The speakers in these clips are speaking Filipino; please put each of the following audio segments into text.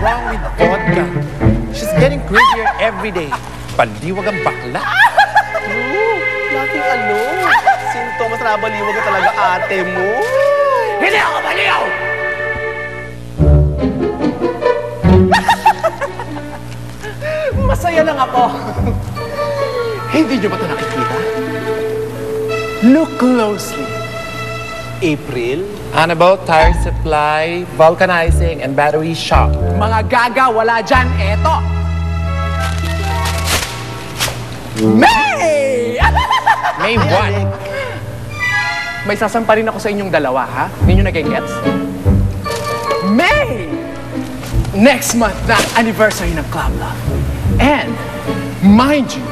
wrong with vodka? She's getting crazier every day. Pandiwag ang bakla. Laking ano? Sintomas na baliwag ka talaga ate mo. Hindi ako baliw! Masaya lang ako. Hindi niyo ba ito nakikita? Look closely. April? Annabelle Tire Supply, Vulcanizing, and Battery Shop. Mga gaga, wala dyan. Eto. May! May what? May sasampa rin ako sa inyong dalawa, ha? Hindi nyo nagigets? May! Next month na anniversary ng Club Love. And, mind you,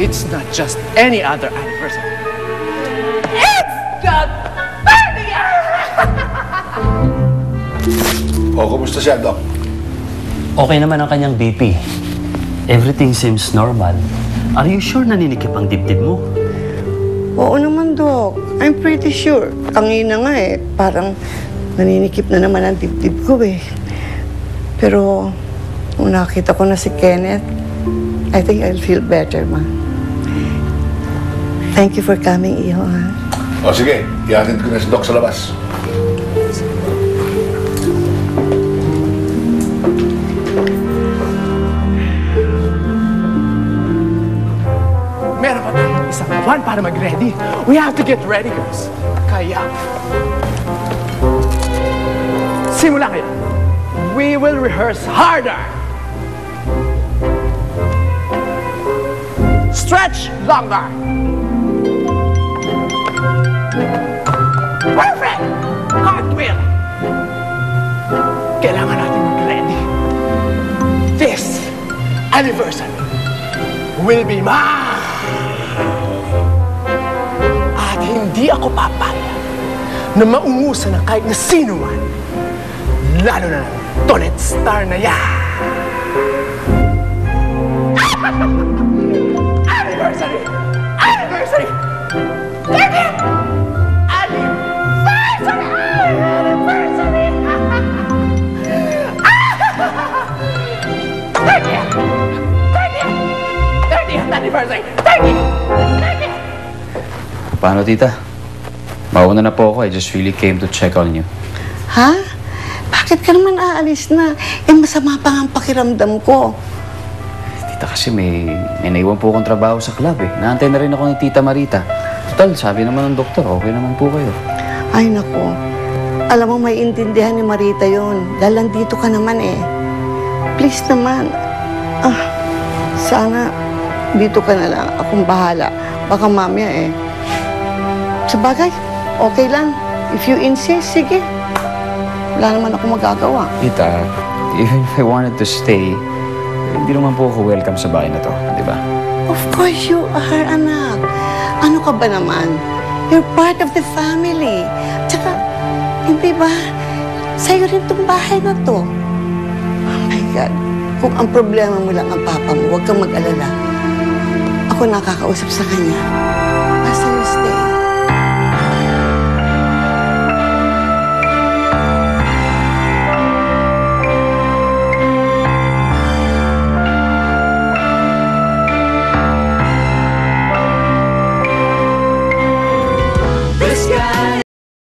it's not just any other anniversary. O, kumusta siya, Doc? Okay naman ang kanyang BP. Everything seems normal. Are you sure naninikip ang dibdib mo? Oo naman, Dok. I'm pretty sure. Kanina nga eh, parang naninikip na naman ang dibdib ko eh. Pero nung nakita ko na si Kenneth, I think I'll feel better, ma. Thank you for coming, Iho, ha? O, sige. Ihatid ko na si Doc sa labas. Mag-ready. We have to get ready, girls. Kaya, simula ngayon, we will rehearse harder. Stretch longer. Perfect! Cartwheel! Kailangan natin mag-ready. This anniversary will be mine! Hindi ako papayag na maungusan ng kahit na sino man, lalo na ng Tonet Star na yan! Anniversary! Anniversary! Take it! Anniversary! Anniversary! Take it! 30th anniversary! It! Paano, tita? Mauna na po ako. I just really came to check on you. Ha? Bakit ka naman aalis na? Eh, masama pa nga ang pakiramdam ko. Tita, kasi may, may naiwan po akong trabaho sa club eh. Naantay na rin ako ni Tita Marita. Total, sabi naman ng doktor, okay naman po kayo. Ay, nako. Alam mo, may intindihan ni Marita yon. Dahil nandito ka naman eh. Please naman. Ah, sana dito ka na lang. Akong bahala. Baka mamaya eh. Sa bagay, okay lang. If you insist, sige. Wala naman ako magagawa. Tita, even if I wanted to stay, hindi naman po ako welcome sa bahay na to, di ba? Of course you are, anak. Ano ka ba naman? You're part of the family. Tsaka, hindi ba, sa'yo rin tong bahay na to. Oh my God. Kung ang problema mo lang ang papa mo, huwag kang mag-alala. Ako nakakausap sa kanya.